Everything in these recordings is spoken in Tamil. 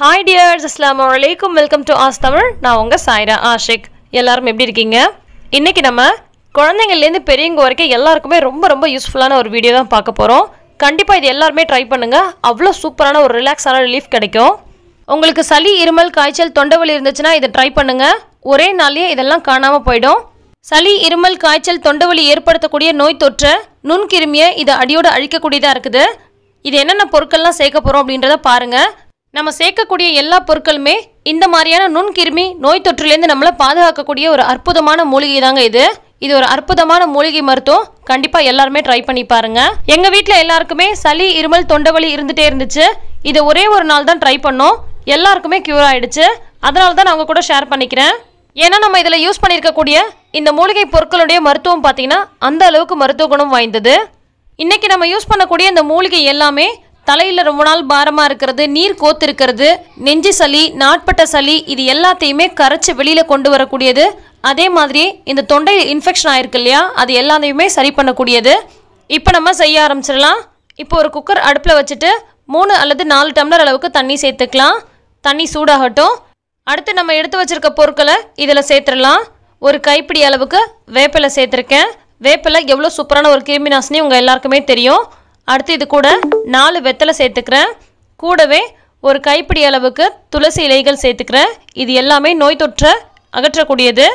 ஹாய் டியர்ஸ் அஸ்லாம் வலைக்கும் வெல்கம் டு ஆஸ் தமிழ் நான் உங்கள் சாய்ரா ஆஷிக். எல்லாரும் எப்படி இருக்கீங்க? இன்றைக்கி நம்ம குழந்தைங்கள்லேருந்து பெரியவங்க வரைக்கும் எல்லாருக்குமே ரொம்ப ரொம்ப யூஸ்ஃபுல்லான ஒரு வீடியோ தான் பார்க்க போகிறோம் கண்டிப்பாக இது எல்லாருமே ட்ரை பண்ணுங்கள் அவ்வளோ சூப்பரான ஒரு ரிலாக்ஸான ரிலீஃப் கிடைக்கும். உங்களுக்கு சளி இருமல் காய்ச்சல் தொண்டைவலி இருந்துச்சுன்னா இதை ட்ரை பண்ணுங்கள் ஒரே நாளையே இதெல்லாம் காணாமல் போயிடும். சளி இருமல் காய்ச்சல் தொண்டைவலி ஏற்படுத்தக்கூடிய நோய் தொற்றை நுண்கிருமியை இதை அடியோடு அழிக்கக்கூடியதாக இருக்குது. இது என்னென்ன பொருட்கள்லாம் சேர்க்க போகிறோம் அப்படின்றத பாருங்கள் நம்ம சேர்க்கக்கூடிய எல்லா பொருட்களுமே இந்த மாதிரியான நுண்கிருமி நோய் தொற்றிலேருந்து நம்மளை பாதுகாக்கக்கூடிய ஒரு அற்புதமான மூலிகை தாங்க இது. இது ஒரு அற்புதமான மூலிகை மருத்துவம். கண்டிப்பாக எல்லாருமே ட்ரை பண்ணி பாருங்க. எங்கள் வீட்டில் எல்லாருக்குமே சளி இருமல் தொண்டைவலி இருந்துகிட்டே இருந்துச்சு. இதை ஒரே ஒரு நாள் தான் ட்ரை பண்ணோம். எல்லாருக்குமே க்யூர் ஆயிடுச்சு. அதனால தான் நான் உங்கள் கூட ஷேர் பண்ணிக்கிறேன். ஏன்னா நம்ம இதில் யூஸ் பண்ணியிருக்கக்கூடிய இந்த மூலிகை பொருட்களுடைய மருத்துவம் பார்த்தீங்கன்னா அந்த அளவுக்கு மருத்துவ குணம் வாய்ந்தது. இன்றைக்கி நம்ம யூஸ் பண்ணக்கூடிய இந்த மூலிகை எல்லாமே தலையில் ரொம்ப நாள் பாரமாக இருக்கிறது நீர் கோத்திருக்கிறது நெஞ்சு சளி நாட்பட்ட சளி இது எல்லாத்தையுமே கரைச்சி வெளியில் கொண்டு வரக்கூடியது. அதே மாதிரி இந்த தொண்டை இன்ஃபெக்ஷன் ஆயிருக்கு இல்லையா அது எல்லாத்தையுமே சரி பண்ணக்கூடியது. இப்போ நம்ம செய்ய ஆரம்பிச்சிடலாம். இப்போ ஒரு குக்கர் அடுப்பில் வச்சுட்டு மூணு அல்லது நாலு டம்ளர் அளவுக்கு தண்ணி சேர்த்துக்கலாம். தண்ணி சூடாகட்டும். அடுத்து நம்ம எடுத்து வச்சிருக்க பொருட்களை இதில் சேர்த்துடலாம். ஒரு கைப்பிடி அளவுக்கு வேப்பிலை சேர்த்துருக்கேன். வேப்பிலை எவ்வளோ சூப்பரான ஒரு கிருமி நாசினி உங்கள் எல்லாருக்குமே தெரியும். அடுத்து இது கூட நாலு வெத்தலை சேர்த்துக்கிறேன். கூடவே ஒரு கைப்பிடி அளவுக்கு துளசி இலைகள் சேர்த்துக்கிறேன். இது எல்லாமே நோய் தொற்றை அகற்றக்கூடியது.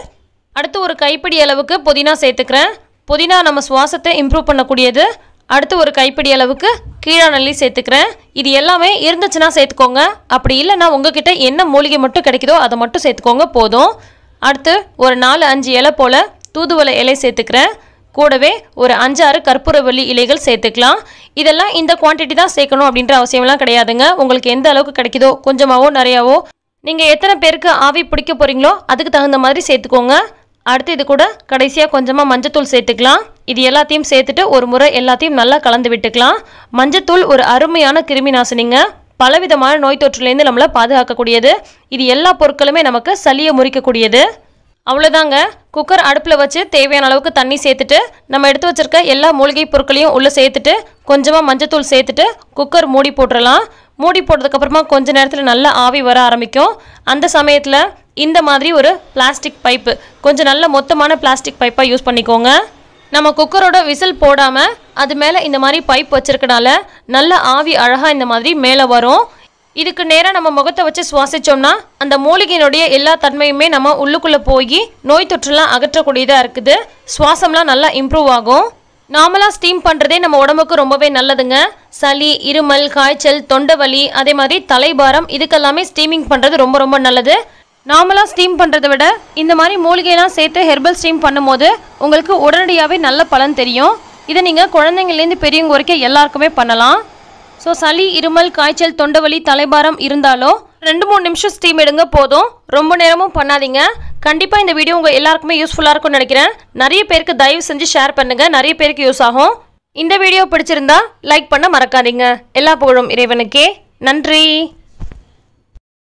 அடுத்து ஒரு கைப்பிடி அளவுக்கு புதினா சேர்த்துக்கிறேன். புதினா நம்ம சுவாசத்தை இம்ப்ரூவ் பண்ணக்கூடியது. அடுத்து ஒரு கைப்பிடி அளவுக்கு கீழா நல்லி சேர்த்துக்கிறேன். இது எல்லாமே இருந்துச்சுன்னா சேர்த்துக்கோங்க. அப்படி இல்லைன்னா உங்ககிட்ட என்ன மூலிகை மட்டும் கிடைக்குதோ அதை மட்டும் சேர்த்துக்கோங்க போதும். அடுத்து ஒரு நாலு அஞ்சு இலை போல் தூதுவளை இலை சேர்த்துக்கிறேன். கூடவே ஒரு அஞ்சாறு கற்பூரவள்ளி இலைகள் சேர்த்துக்கலாம். இதெல்லாம் இந்த குவான்டிட்டி தான் சேர்க்கணும் அப்படின்ற அவசியம்லாம் கிடையாதுங்க. உங்களுக்கு எந்த அளவுக்கு கிடைக்குதோ கொஞ்சமாவோ நிறையாவோ நீங்கள் எத்தனை பேருக்கு ஆவி பிடிக்க போகிறீங்களோ அதுக்கு தகுந்த மாதிரி சேர்த்துக்கோங்க. அடுத்து இது கூட கடைசியாக கொஞ்சமாக மஞ்சத்தூள் சேர்த்துக்கலாம். இது எல்லாத்தையும் சேர்த்துட்டு ஒரு முறை எல்லாத்தையும் நல்லா கலந்து விட்டுக்கலாம். மஞ்சத்தூள் ஒரு அருமையான கிருமி நாசினிங்க பலவிதமான நோய் தொற்றுலேருந்து நம்மளை பாதுகாக்கக்கூடியது. இது எல்லா பொருட்களுமே நமக்கு சளியை முறிக்கக்கூடியது. அவ்வளோதாங்க குக்கர் அடுப்பில் வச்சு தேவையான அளவுக்கு தண்ணி சேர்த்துட்டு நம்ம எடுத்து வச்சிருக்க எல்லா மூலிகை பொருட்களையும் உள்ளே சேர்த்துட்டு கொஞ்சமாக மஞ்சத்தூள் சேர்த்துட்டு குக்கர் மூடி போட்டுடலாம் மூடி போட்டதுக்கப்புறமா கொஞ்ச நேரத்தில் நல்லா ஆவி வர ஆரம்பிக்கும். அந்த சமயத்தில் இந்த மாதிரி ஒரு பிளாஸ்டிக் பைப்பு கொஞ்சம் நல்ல மொத்தமான பிளாஸ்டிக் பைப்பாக யூஸ் பண்ணிக்கோங்க. நம்ம குக்கரோட விசில் போடாமல் அது மேலே இந்த மாதிரி பைப் வச்சுருக்கனால நல்ல ஆவி அழகாக இந்த மாதிரி மேலே வரும். இதுக்கு நேராக நம்ம முகத்தை வச்சு சுவாசிச்சோம்னா அந்த மூலிகையினுடைய எல்லா தன்மையுமே நம்ம உள்ளுக்குள்ளே போய் நோய் தொற்றுலாம் அகற்றக்கூடியதாக இருக்குது. சுவாசம்லாம் நல்லா இம்ப்ரூவ் ஆகும். நார்மலாக ஸ்டீம் பண்ணுறதே நம்ம உடம்புக்கு ரொம்பவே நல்லதுங்க. சளி இருமல் காய்ச்சல் தொண்டை வலி அதே மாதிரி தலைபாரம் இதுக்கெல்லாமே ஸ்டீமிங் பண்ணுறது ரொம்ப ரொம்ப நல்லது. நார்மலாக ஸ்டீம் பண்ணுறதை விட இந்த மாதிரி மூலிகையெல்லாம் சேர்த்து ஹெர்பல் ஸ்டீம் பண்ணும்போது உங்களுக்கு உடனடியாகவே நல்ல பலன் தெரியும். இதை நீங்கள் குழந்தைங்கள்லேருந்து பெரியவங்க வரைக்கும் எல்லாருக்குமே பண்ணலாம். ஸோ சளி இருமல் காய்ச்சல் தொண்டவலி தலைபாரம் இருந்தாலோ ரெண்டு மூணு நிமிஷம் ஸ்டீம் எடுங்க போதும். ரொம்ப நேரமும் பண்ணாதீங்க. கண்டிப்பாக இந்த வீடியோ உங்கள் எல்லாருக்குமே யூஸ்ஃபுல்லாக இருக்கும்னு நினைக்கிறேன். நிறைய பேருக்கு தயவு செஞ்சு ஷேர் பண்ணுங்கள் நிறைய பேருக்கு யூஸ் ஆகும். இந்த வீடியோ பிடிச்சிருந்தா லைக் பண்ண மறக்காதீங்க. எல்லா புகழும் இறைவனுக்கே. நன்றி.